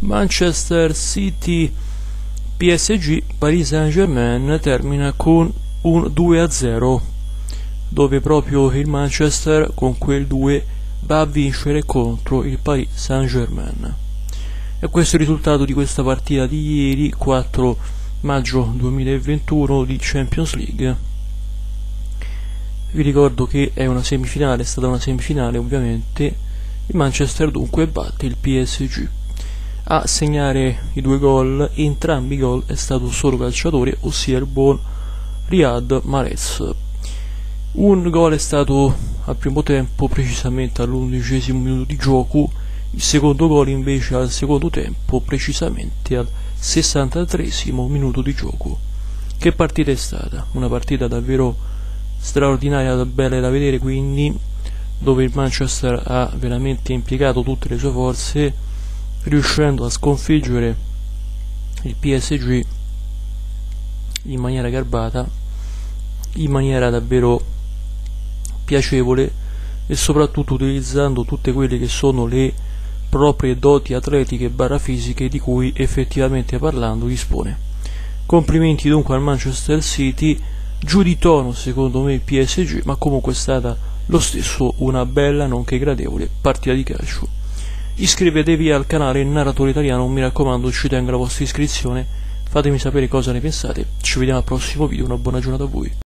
Manchester City PSG Paris Saint-Germain termina con un 2-0 dove proprio il Manchester con quel 2 va a vincere contro il Paris Saint-Germain. E questo è il risultato di questa partita di ieri 4 maggio 2021 di Champions League. Vi ricordo che è una semifinale, è stata una semifinale ovviamente. Il Manchester dunque batte il PSG a segnare i due gol, entrambi i gol è stato un solo calciatore, ossia il buon Riyad Mahrez. Un gol è stato al primo tempo, precisamente all'undicesimo minuto di gioco, il secondo gol invece al secondo tempo, precisamente al 63 minuto di gioco. Che partita è stata? Una partita davvero straordinaria, bella da vedere, quindi dove il Manchester ha veramente impiegato tutte le sue forze riuscendo a sconfiggere il PSG in maniera garbata, in maniera davvero piacevole e soprattutto utilizzando tutte quelle che sono le proprie doti atletiche barra fisiche di cui effettivamente parlando dispone. Complimenti dunque al Manchester City, giù di tono secondo me il PSG, ma comunque è stata lo stesso una bella nonché gradevole partita di calcio. Iscrivetevi al canale Narratore Italiano, mi raccomando ci tengo la vostra iscrizione, fatemi sapere cosa ne pensate, ci vediamo al prossimo video, una buona giornata a voi.